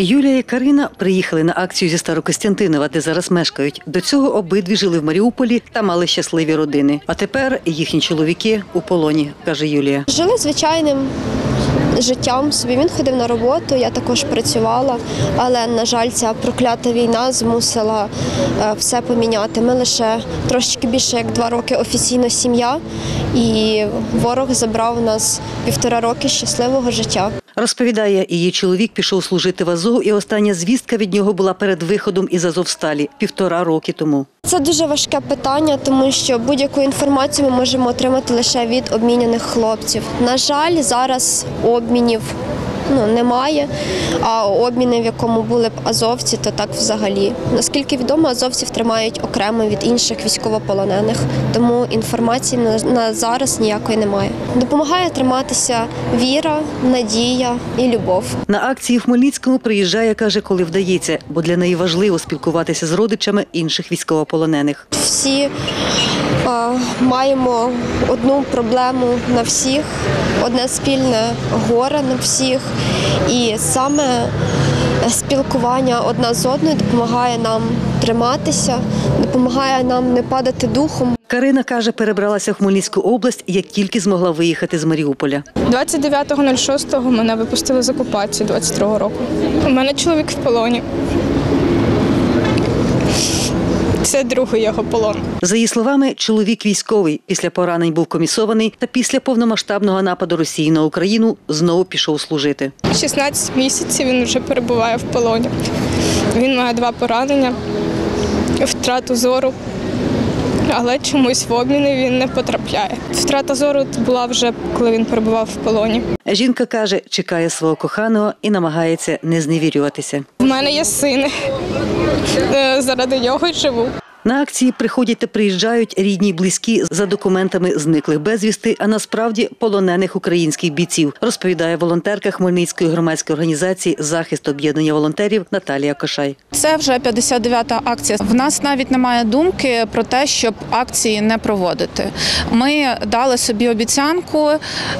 Юлія і Карина приїхали на акцію зі Старокостянтинова, де зараз мешкають. До цього обидві жили в Маріуполі та мали щасливі родини. А тепер їхні чоловіки у полоні, каже Юлія. Жили звичайним життям собі. Він ходив на роботу, я також працювала, але, на жаль, ця проклята війна змусила е, все поміняти. Ми лише трошечки більше як два роки офіційно сім'я, і ворог забрав у нас півтора роки щасливого життя. Розповідає, її чоловік пішов служити в Азов, і остання звістка від нього була перед виходом із Азовсталі півтора роки тому. Це дуже важке питання, тому що будь-яку інформацію ми можемо отримати лише від обміняних хлопців. На жаль, зараз обмінів ну, немає, а обміни, в якому були б азовці, то так взагалі. Наскільки відомо, азовців тримають окремо від інших військовополонених, тому інформації на, на зараз ніякої немає. Допомагає триматися віра, надія і любов. На акції в Хмельницькому приїжджає, каже, коли вдається, бо для неї важливо спілкуватися з родичами інших військовополонених. Всі маємо одну проблему на всіх, одне спільне горе на всіх. І саме спілкування одна з одною допомагає нам триматися, допомагає нам не падати духом. Карина каже, перебралася в Хмельницьку область, як тільки змогла виїхати з Маріуполя. 29.06 мене випустили з окупації 22 року. У мене чоловік в полоні. Це другий його полон. За її словами, чоловік військовий після поранень був комісований та після повномасштабного нападу Росії на Україну знову пішов служити. 16 місяців він вже перебуває в полоні. Він має два поранення, втрату зору, але чомусь в обміни він не потрапляє. Втрата зору була вже коли він перебував в полоні. Жінка каже, чекає свого коханого і намагається не зневірюватися. У мене є сини. Е, Заради нього й живу. На акції приходять та приїжджають рідні близькі за документами зниклих безвісти, а насправді полонених українських бійців, розповідає волонтерка Хмельницької громадської організації Захист об'єднання волонтерів Наталія Кошай. Це вже 59-та акція. В нас навіть немає думки про те, щоб акції не проводити. Ми дали собі обіцянку,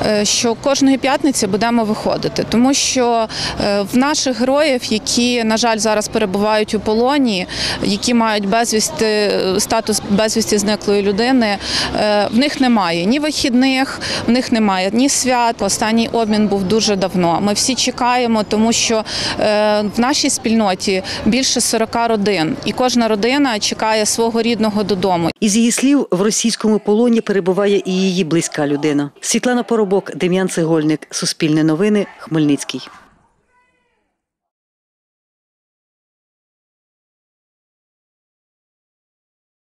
е, що кожної п'ятниці будемо виходити, тому що е, в наших героїв, які на жаль зараз перебувають у полоні, які мають безвісти статус безвісті зниклої людини, е, в них немає ні вихідних, в них немає ні свят. Останній обмін був дуже давно. Ми всі чекаємо, тому що е, в нашій спільноті більше 40 родин, і кожна родина чекає свого рідного додому. Із її слів, в російському полоні перебуває і її близька людина. Світлана Поробок, Дем'ян Цегольник, Суспільне новини, Хмельницький.